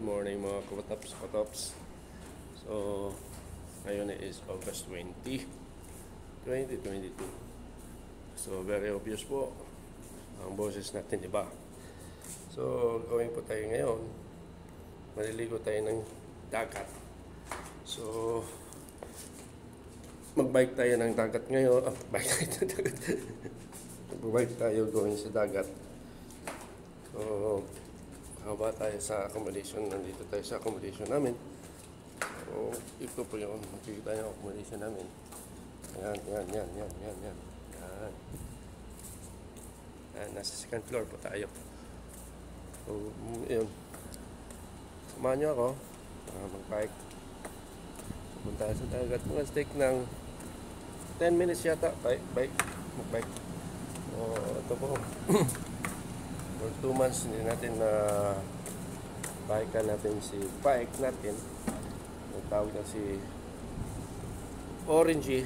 Good morning mga kapatops, katops. So, ngayon is August 20, 2022. So, very obvious po. Ang boses natin iba. So, going po tayo ngayon. Maliligo tayo ng dagat. So, magbike tayo ng dagat ngayon. Ah, bike tayo ng dagat. Magbike tayo going sa dagat. So, haba tayo sa accommodation. Nandito tayo sa accommodation namin. So, ito po yun. Makikita niyo accommodation namin. Yan, yan, yan, yan, yan, yan. Yan. Yan, nasa second floor po tayo. So, yun. Samahan niyo ako. Uh, mag-bike. Punta tayo sa dagat. Mga stake ng 10 minutes yata. Bike, bike. Mag-bike. So, ito po. for 2 months hindi natin na bike natin si bike natin. Ang tawag na si Orangey.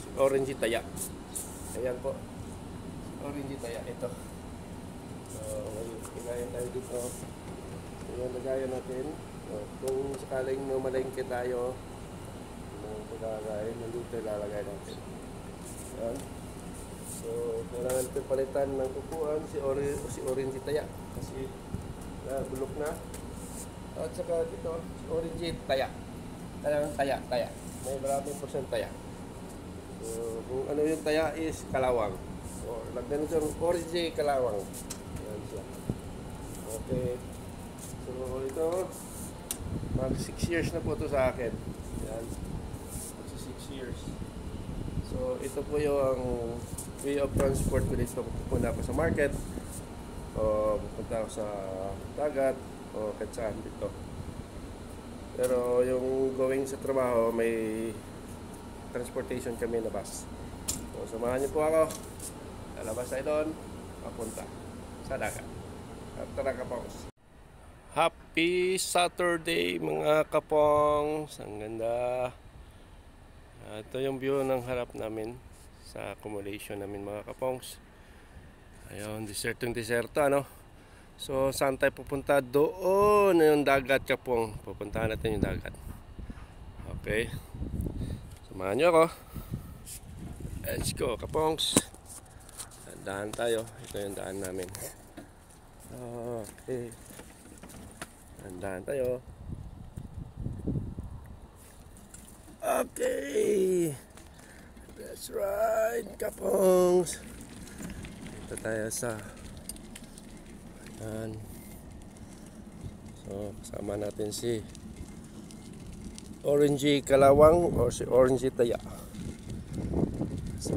Si Orangey Taya. Ayan po. Orangey Taya ito. So kinayan tayo dito. Yung lagayan natin. So, kung sakaling numalengke tayo ng pagkakain nandito ilalagay natin. Yan So, kailangan natin palitan ng upuan si, Ori, si Orange Taya kasi na bulok na. At saka dito, si Orange Taya. Talagang taya, taya. May maraming percent taya. So, kung ano yung taya is kalawang. So, lagyan nito yung Orange Kalawang. Yan siya. Okay. So, ito, mag 6 years na po ito sa akin. Yan. Mag 6 years. So, ito po yung way of transport ko dito. Pupunta ako sa market, o pupunta ako sa dagat, o kahit saan dito. Pero yung going sa trabaho, may transportation kami na bus. So, samahan niyo po ako. Lalabas tayo doon, papunta sa dagat. At tara kapongs. Happy Saturday mga kapong! Ang ganda! Ito yung view ng harap namin sa accommodation namin mga kapongs. Ayun desertong deserto ano? So saan tayo pupunta? Doon yung dagat kapong. Pupuntahan natin yung dagat. Okay. Samahan nyo ako. Let's go kapongs. Daan tayo. Ito yung daan namin. Okay. Daan tayo okay That's right, kapongs. Dito tayo sa Ayan. So, kasama natin si Orangey Kalawang o si Orangey Taya. So,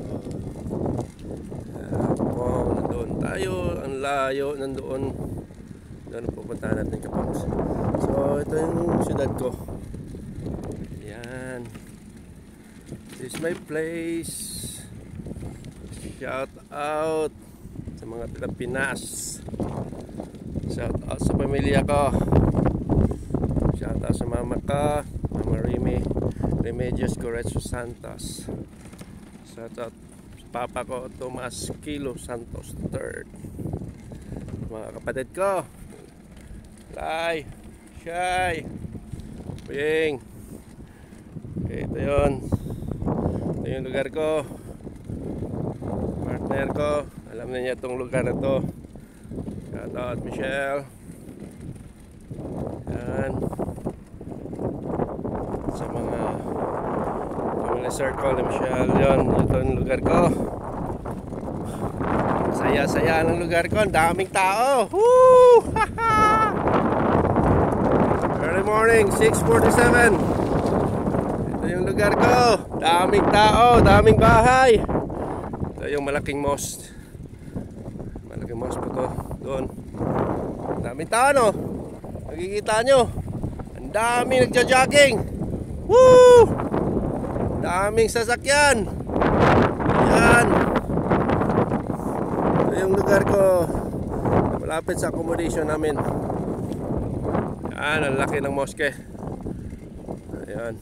kapong, nandoon tayo. Ang layo, nandoon. Doon pupunta natin kapongs. So, ito yung syudad ko. This is my place. Shout out sa mga taga Pinas. Shout out sa pamilya ko. Shout out sa mama ko, Mama Remy, Remedios Correzo Santos. Shout out sa papa ko, Tomas Kilo Santos III. Mga kapatid ko. Lai, Shy, Ping. Okay, ito yun ito yung lugar ko. Partner ko. Alam na niya itong lugar na to. Shout out Michelle. Yan. Sa mga family circle ni Michelle yun. Ito yung lugar ko. Saya saya ng lugar ko. Daming tao. Woo! early morning 647 ito yung lugar ko. Daming tao, daming bahay. Ito yung malaking mosque. Malaking mosque po to. Doon. Daming tao no. Nakikita nyo. Ang daming nagja-jogging. Woo! Daming sasakyan. Yan. Ito yung lugar ko. Malapit sa accommodation namin. Yan, ang laki ng mosque. Ayan.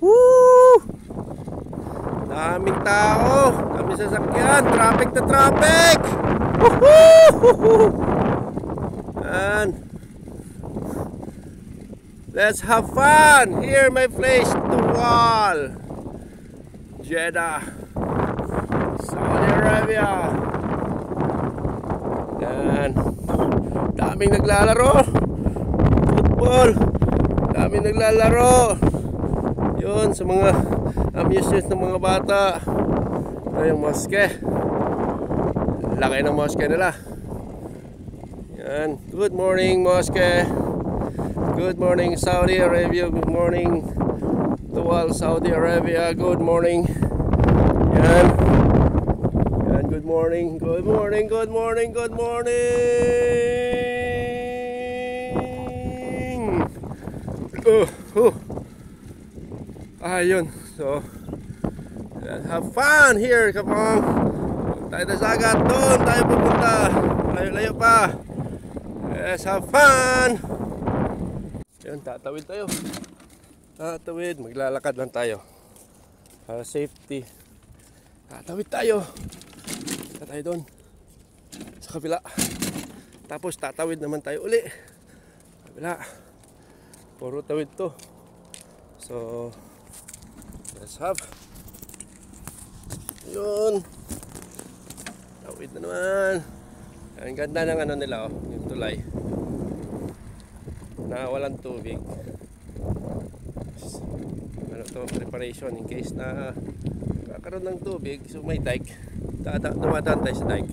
Woo! Daming tao, daming sasakyan, traffic na traffic. Woohoo! Yan. Let's have fun! Here my place, Tuwal. Jeddah. Saudi Arabia. Yan. Daming naglalaro. Football. Daming naglalaro. Yun, sa mga amusement ng mga bata. Ito yung moske. Laki ng moske nila. Yan. Good morning, moske. Good morning, Saudi Arabia. Good morning, Tuwal, Saudi Arabia. Good morning. Yan. Yan, good morning. Good morning, good morning, good morning. Uh, uh. Ayun. So, let's have fun here, kapong. Tayo na sagat. Doon tayo pupunta. Layo-layo pa. Let's have fun. Yun, tatawid tayo. Tatawid. Maglalakad lang tayo. Para safety. Tatawid tayo. Punta tayo doon. Sa kabila. Tapos tatawid naman tayo uli. Kabila. Puro tawid to. So, let's have. Yun. Tawid na naman. Ang ganda ng ano nila oh, yung tulay. Na walang tubig. Ano to, preparation in case na kakaroon ng tubig, so may dike. Dada, dumadaan tayo sa dike.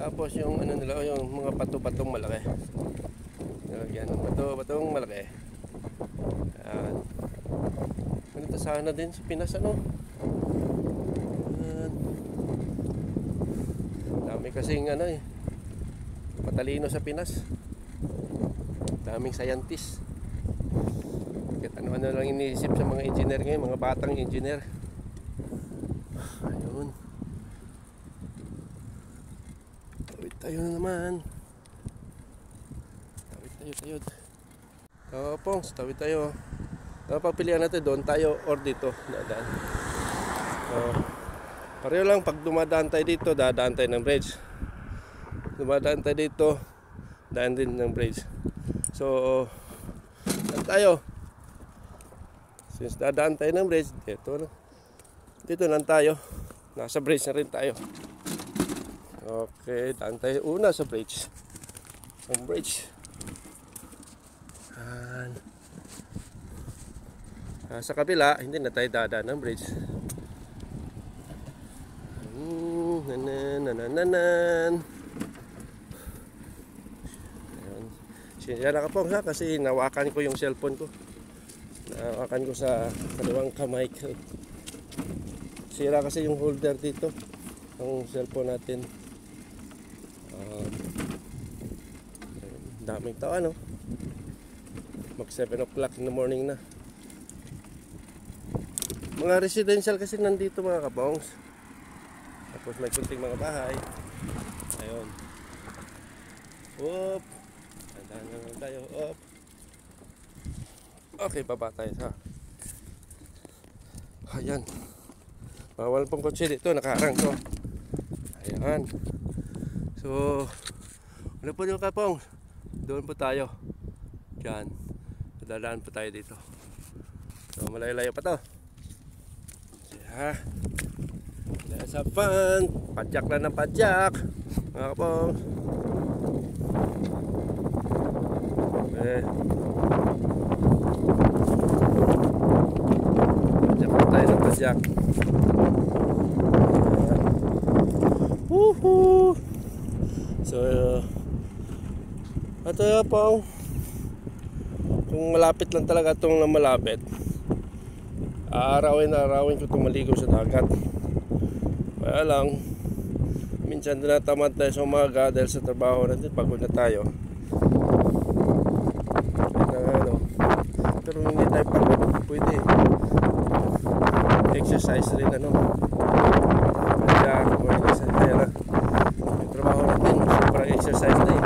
Tapos yung ano nila, yung mga bato-batong malaki. Yan, bato-batong malaki. Yan. Ganito sana din sa Pinas ano. Yan. Dami kasing ano eh. Patalino sa Pinas. Daming scientist. Kahit ano-ano lang iniisip sa mga engineer ngayon, mga batang engineer. Ayun. Tawid tayo na naman. Tawid tayo, tawid. Pongs, tawid tayo. Napapilihan natin doon tayo or dito. Dadaan. Oo. Pareho lang pag dumadaan tayo dito, dadaan tayo ng bridge. Dumadaan tayo dito, daan din ng bridge. So, daan tayo. Since dadaan tayo ng bridge, dito na. Dito lang tayo. Nasa bridge na rin tayo. Okay, daan tayo una sa bridge. Ang bridge. Yan. Ah, sa kabila, hindi na tayo dadaan ng bridge. Mm, nanan, nanan, nanan. Ayan. Siya na kapong ha kasi nawakan ko yung cellphone ko. Nawakan ko sa kaliwang kamay ko. Sira kasi yung holder dito. Ang cellphone natin. Um, daming tao ano. Mag 7 o'clock in the morning na. Mga residential kasi nandito mga kabongs. Tapos may kunting mga bahay. Ayun. Up. Tandaan naman tayo. Up. Okay, baba tayo ha. Ayan. Bawal pong kotse dito. Nakaharang to. Ayan. So, ano po yung kapong? Doon po tayo. Diyan. Dadaan po tayo dito. So, malayo-layo pa to. Let's have fun. Padyak na ng padyak. Mga kapong. Eh. Padyak na tayo ng padyak. Woohoo! So, uh, ito yung pang kung malapit lang talaga itong malapit aarawin aarawin ko itong maligo sa dagat. Kaya lang minsan tinatamad tayo sa umaga dahil sa trabaho natin pagod na tayo. Ano pero hindi tayo pagod. Pwede. Exercise rin ano kaya kung exercise kaya na yung trabaho natin sobrang exercise na yun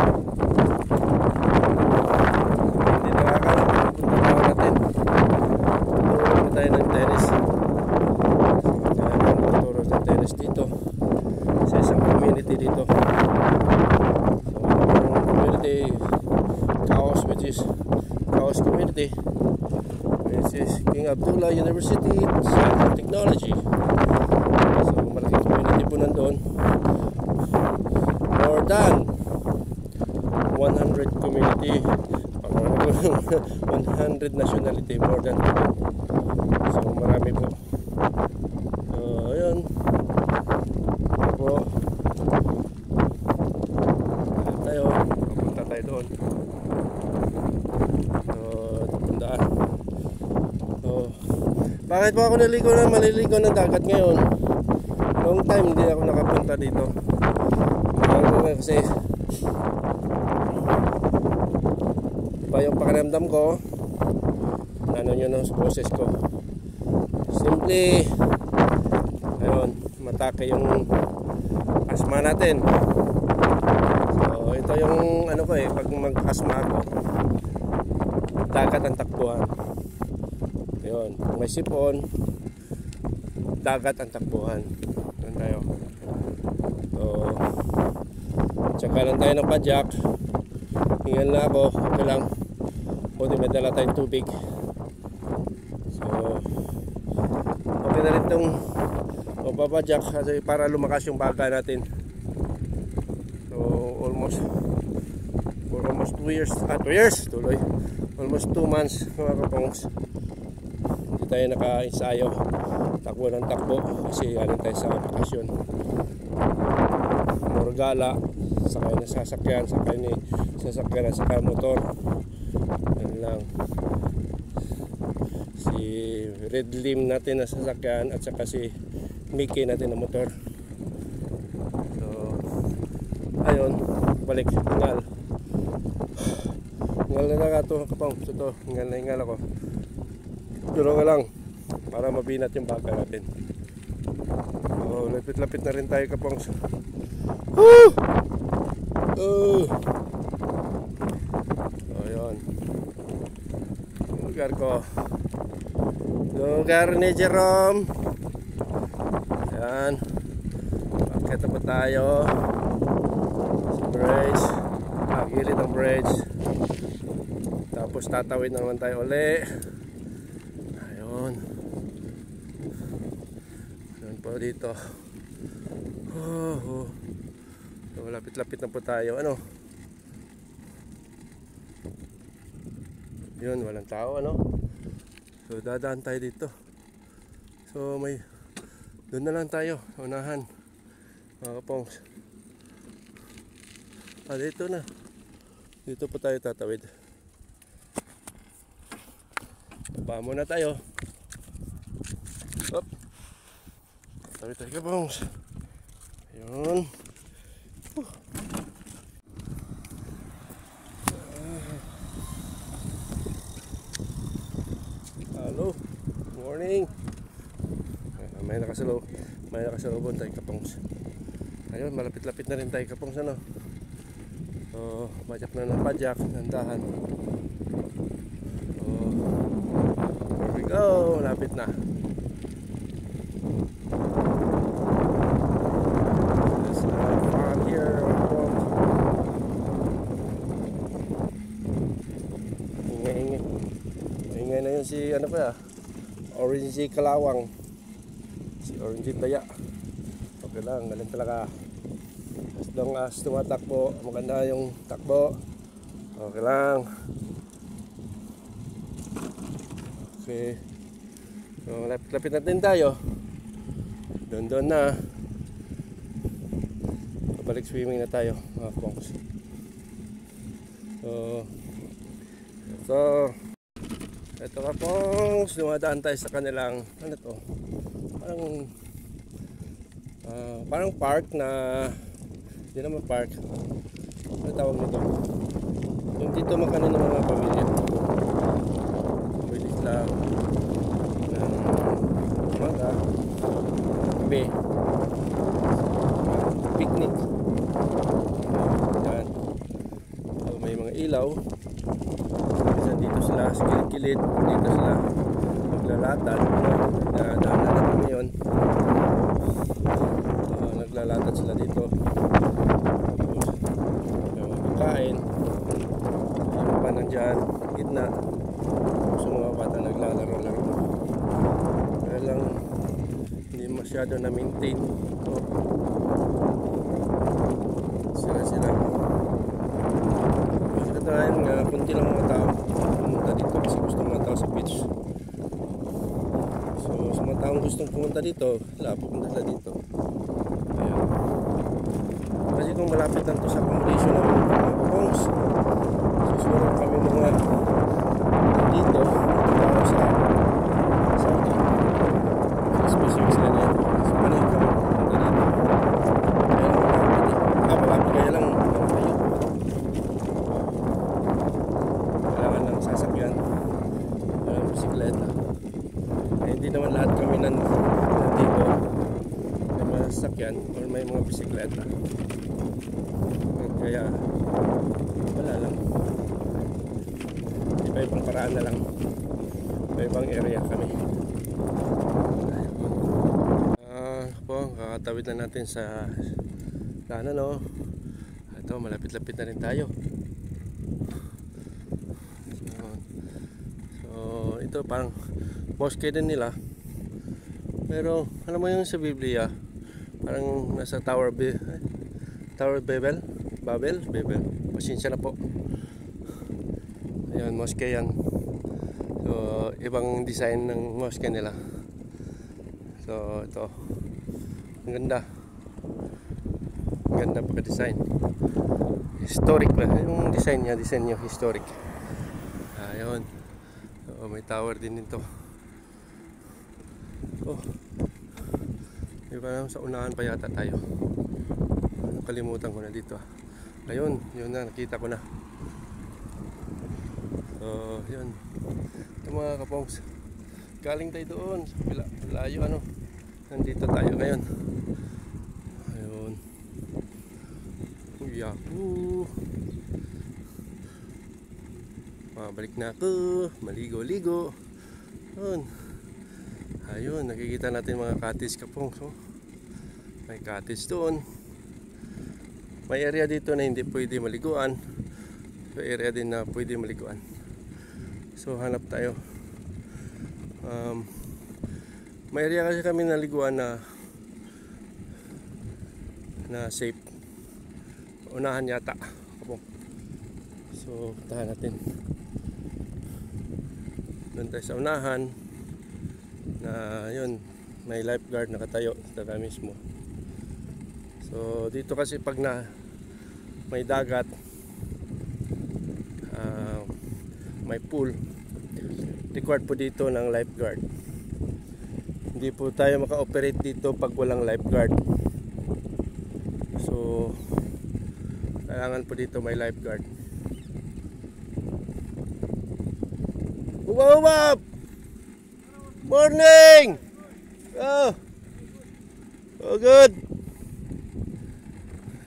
hindi nakakala yung trabaho natin tuturo tayo ng tennis kaya ako tuturo ng tennis dito sa isang community dito so community Chaos which is Chaos Ilocos Community. This is King Abdullah University, Science and Technology. So, malaking community po nandun. More than 100 community, 100 nationality, more than So, marami po. So, ayun. Po. Tayo. Pupunta tayo doon. So, ito pong daan. So, bakit po ako naligo na maliligo ng dagat ngayon? Long time hindi ako nakapunta dito. Ano kasi iba yung pakiramdam ko. Ano nyo ng boses ko? Simple. Ayun matake yung asma natin. So ito yung ano ko eh pag mag asma ako dagat ang takbuhan pag may sipon dagat ang takbuhan. Doon tayo. So tsaka lang tayo ng padyak. Hingal na ako. Okay lang. Buti may dala tayong tubig. So okay na rin itong mapapadyak kasi para lumakas yung baga natin. So almost for almost 2 years ah 2 years tuloy. Almost 2 months mga kapongs hindi tayo naka-ensayo takbo ng takbo kasi galing tayo sa bakasyon Morgala sakay na sasakyan sakay ni sasakyan at sakay motor. Yan lang. Si red lim natin na sasakyan at saka si Mickey natin na motor. So ayun balik. Ngal. Ngal na nga ito kapang. So to ngal na ngal ako ka lang para mabinat yung baka natin so lapit lapit na rin tayo kapang Woo! Oh. Oh, yun. Lugar ko. Lugar ni Jerome. Yan. Bakit pa tayo? Sa bridge. Ah, gilid ng bridge. Tapos tatawid na naman tayo uli. Ayun. Po dito. Oh, oh. So, lapit-lapit na po tayo. Ano? Yun, walang tao, ano? So, dadaan tayo dito. So, may... Doon na lang tayo. Unahan. Mga kapongs. Ah, dito na. Dito po tayo tatawid. Baba muna tayo. Up. Tawid tayo kapongs. Ayun. Hello, morning. May nakasalo, may nakasalubon tayo kapongs. Ayun, malapit-lapit na rin tayo kapongs ano. So, pajak na ng pajak, nandahan. So, here we go, lapit na. Let's have fun here on board. Ingay-ingay. Ingay na yun si ano kaya? Orange Kalawang. Si Orange Taya. Okay lang, galing talaga. As long as tumatakbo, maganda yung takbo. Okay lang. Okay. So, lapit-lapit natin tayo. Doon doon na. Babalik swimming na tayo, mga pongs. So, ito. Ito ka pongs. Dumadaan tayo sa kanilang, ano to? Parang, ah, parang park na, hindi naman park. Ano tawag nito? Yung dito magkano ng mga pamilya. Pwede lang ng umaga, gabi, picnic. Yan. So, may mga ilaw. Dito sila sa. Dito sila maglalatad. Nadaanan natin ngayon. Uh, naglalatad sila dito. Yung mga pagkain. Yung pa nandyan, gitna. So mga bata naglalaro-laro. Kaya lang hindi masyado na maintain. Ito. Sila sila. Kasi katayan nga, kunti lang mga tao tao sa beach. So sa mga taong gustong pumunta dito, wala, pupunta sila dito. Ayan. Kasi kung malapit lang to sa accommodation ng mga kukongs, susunod kami mga dito, dito sa Saudi. Sa specifics lang yan. So, ano yung kami pupunta dito. Kaya lang malapit eh. Ah, malapit kaya lang kayo. Kailangan ng sasakyan. Walang bisikleta. Eh, hindi naman lahat kami nan nandito may mga sasakyan or may mga bisikleta. Kaya wala lang. Iba-ibang paraan na lang. Iba-ibang area kami. Ah, kakatawid na natin sa daanan no. Ito, malapit-lapit na rin tayo. So, so ito parang mosque din nila. Pero alam mo yung sa Biblia, parang nasa Tower Be Tower Babel, Babel, Babel. Pasensya na po. Ayan, mosque yan. So, ibang design ng mosque nila. So, ito. Ang ganda. Ang ganda pagka-design. Historic ba? Yung design niya, design niya, historic. Ayun. So, may tower din dito. Oh. Di ba sa unahan pa yata tayo. Nakalimutan ko na dito. ah. Ayun, yun na, nakita ko na. So, yun. Ito mga kapongs. Galing tayo doon layo ano. Nandito tayo ngayon. Ayun. Yahoo! Mabalik na ako. Maligo-ligo. Ayun. Ayun, nakikita natin mga cottage kapongs. Oh. May cottage doon. May area dito na hindi pwede maliguan. May area din na pwede maliguan. So hanap tayo. Um, may area kasi kami naliguan na na safe. Unahan yata. Kapong. So puntahan natin. Doon tayo sa unahan na yun may lifeguard nakatayo sa taga mismo. So dito kasi pag na may dagat ah, may pool required po dito ng lifeguard. Hindi po tayo maka-operate dito pag walang lifeguard. So kailangan po dito may lifeguard. Ubab, ubab! Morning! Oh! Oh, good!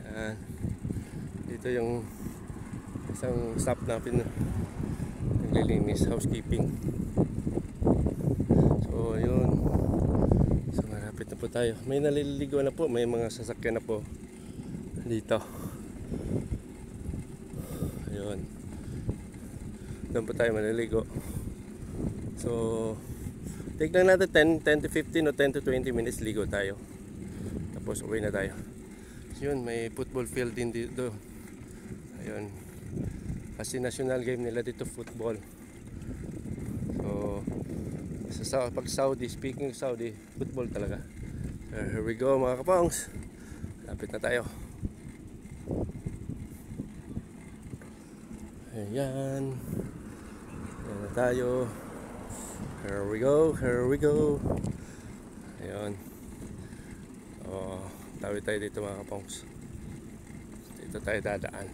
Ayan. Dito yung isang staff natin na naglilinis, housekeeping. So, yun. Na po tayo. May naliligo na po. May mga sasakyan na po dito. Ayun. Doon po tayo maliligo. So, take natin 10, 10 to 15 o 10 to 20 minutes ligo tayo. Tapos uwi na tayo. So, yun, may football field din dito. Ayun. Kasi national game nila dito football. So, sa pag Saudi, speaking Saudi, football talaga. So, here we go mga kapongs. Lapit na tayo. Ayan. Ayan na tayo. Here we go, here we go. Ayan. Oh, tawid tayo dito mga kapongs. Dito tayo dadaan.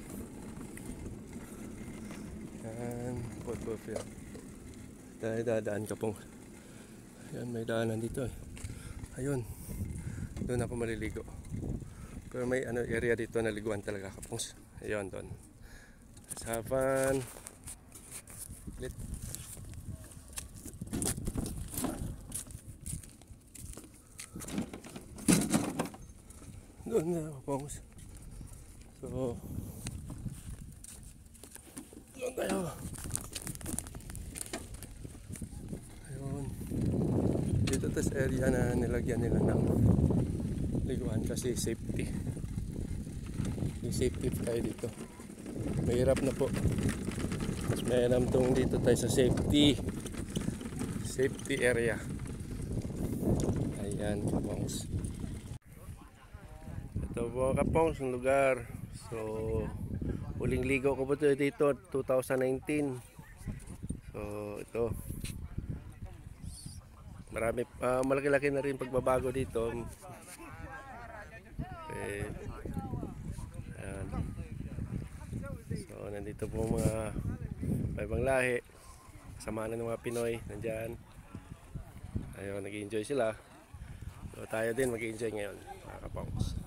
Ayan, football field. Tayo dadaan kapong. Ayan, may daanan dito eh. Ayun doon na maliligo. Pero may ano area dito na liguan talaga kapungs ayun doon. Sapan lit doon na kapungs so doon tayo. Ayun. Dito tas area na nilagyan nila ng liguan kasi safety. Safety tayo dito. Mahirap na po. Mas mainam tong dito tayo sa safety. Safety area. Ayan, kapongs. Ito po kapongs, ang lugar. So, huling ligo ko po to dito 2019. So, ito. Marami, ah, malaki-laki na rin pagbabago dito. Eh, ayan. So, nandito po mga ibang lahi. Kasama na ng mga Pinoy. Nandyan. Ayun, nag-enjoy sila. So, tayo din mag-enjoy ngayon, mga kapongs.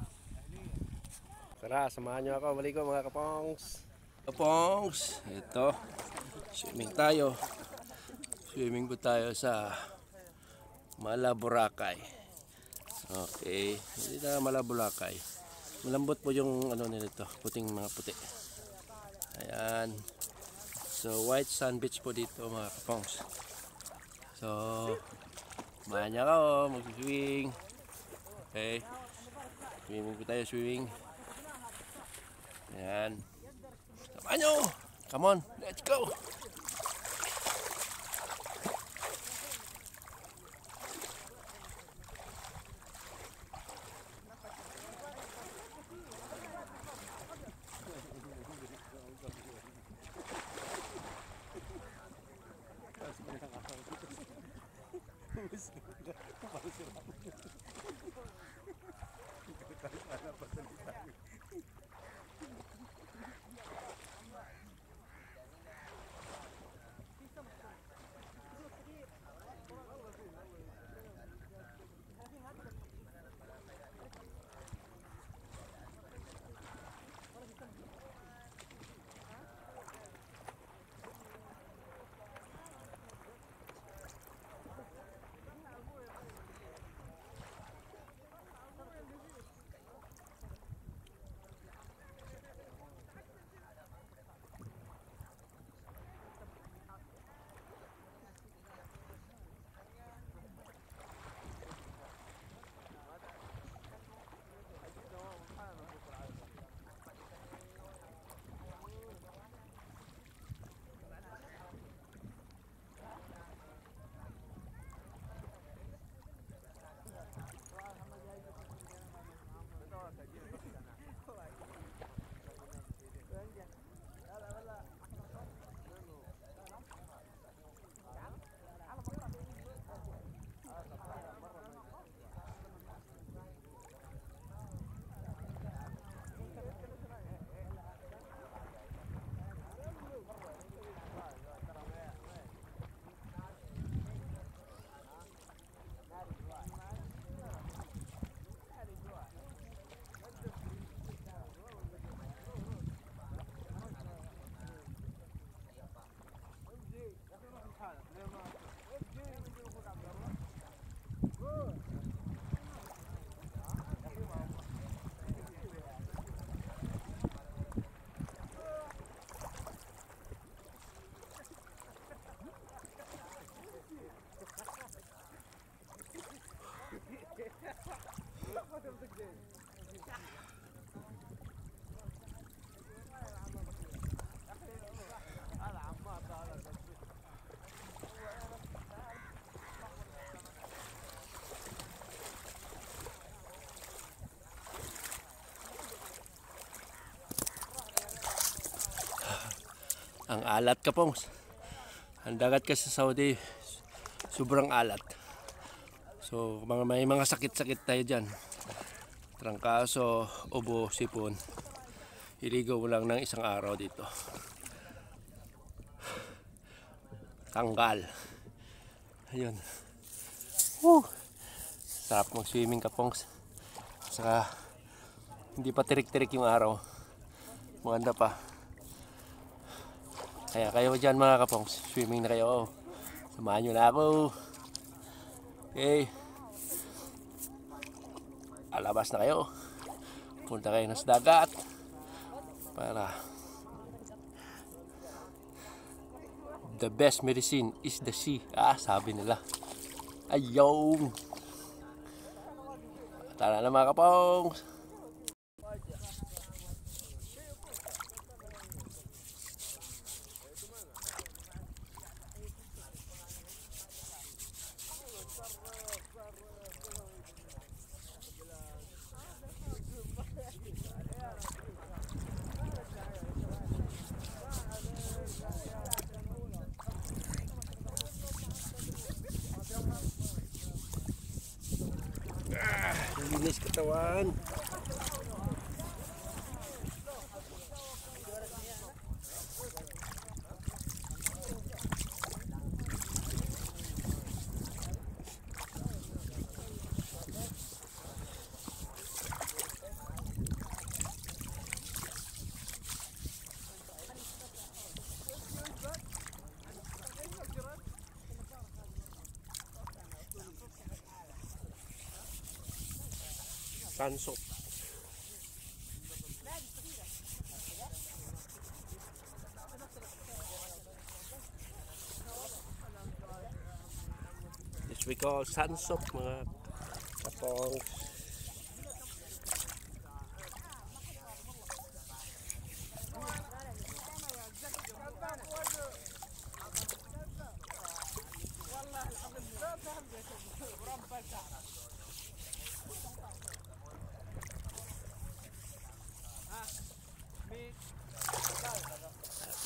Tara, samahan nyo ako. Balik mga kapongs. Kapongs, ito. Swimming tayo. Swimming po tayo sa Malaboracay. Okay, hindi na Malaboracay. Malambot po yung ano nito, puting mga puti. Ayan. So, white sand beach po dito mga kapongs. So, samahan niya ako, mag-swimming. Okay. Swimming po tayo, swimming. Ayan. Samahan nyo! Come on, let's go! Ang alat ka pongs. Ang dagat kasi sa Saudi, sobrang alat. So, mga, may mga sakit-sakit tayo dyan. Trangkaso, ubo, sipon. Iligaw lang ng isang araw dito. Tanggal. Ayun. Woo! Sarap mag-swimming ka, Pongs. Saka, hindi pa tirik-tirik yung araw. Maganda pa. Kaya kayo dyan mga kapongs, swimming na kayo. Samahan nyo na ako. Okay. Alabas na kayo. Punta kayo sa dagat. Para the best medicine is the sea. Ah, sabi nila. Ayun. Tara na mga kapong. Tansok. This we call sansok mga kapong.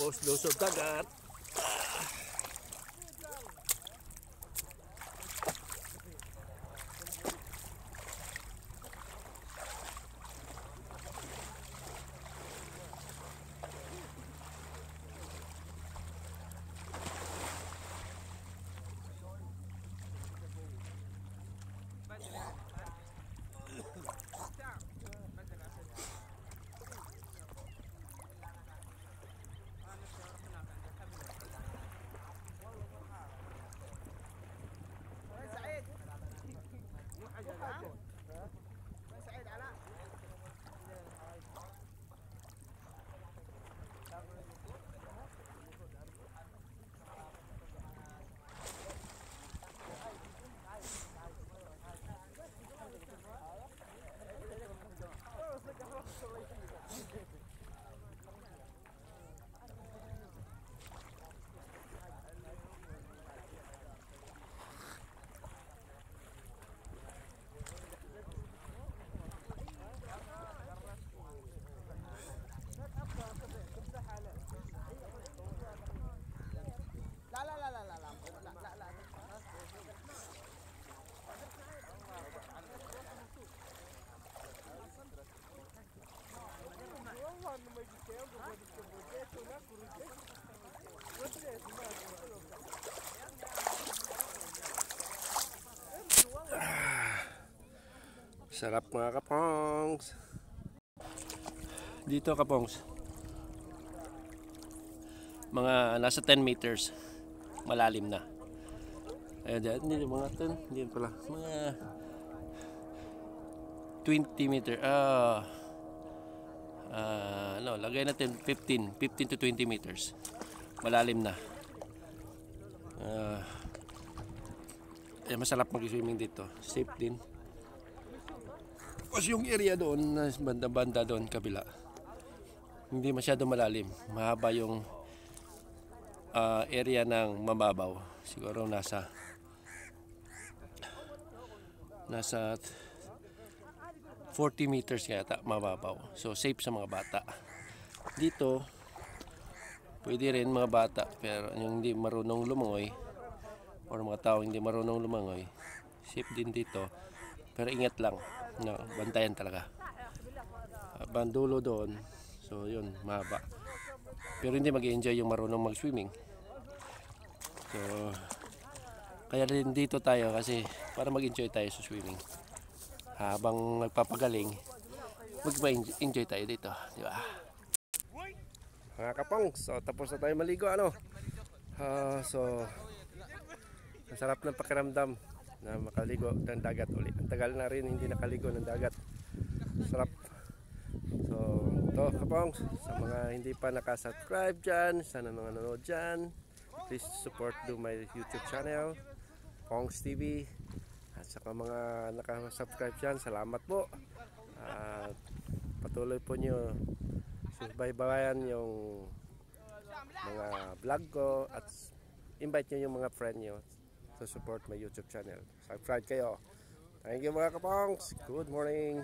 Tapos lusog dagat. Sarap mga kapongs. Dito kapongs. Mga nasa 10 meters. Malalim na. Ayun dyan, hindi mga 10, hindi pala. Mga 20 meter. Ah. ah, ano, lagay natin 15, 15 to 20 meters. Malalim na. Ah. eh, masarap mag-swimming dito. Safe din. Tapos yung area doon, banda-banda doon, kabila. Hindi masyado malalim. Mahaba yung ah, area ng mababaw. Siguro nasa nasa 40 meters yata mababaw. So safe sa mga bata. Dito, pwede rin mga bata pero yung hindi marunong lumangoy or mga tao hindi marunong lumangoy, safe din dito. Pero ingat lang, no, bantayan talaga. Bandulo doon, so yun, mahaba. Pero hindi mag-enjoy yung marunong mag-swimming. So, kaya rin dito tayo kasi para mag-enjoy tayo sa swimming. Habang nagpapagaling, mag-enjoy tayo dito, di ba? Mga kapong, so tapos na tayo maligo ano. Ah, so ang sarap ng pakiramdam na makaligo ng dagat uli. Ang tagal na rin hindi nakaligo ng dagat. Sarap. So, to kapong, sa mga hindi pa nakasubscribe dyan, sana mga nanonood dyan, please support do my YouTube channel. Pongs TV at saka mga nakasubscribe dyan, salamat po. At patuloy po nyo subaybayan yung mga vlog ko at invite nyo yung mga friend nyo to support my YouTube channel. Subscribe kayo. Thank you mga kapongs. Good morning.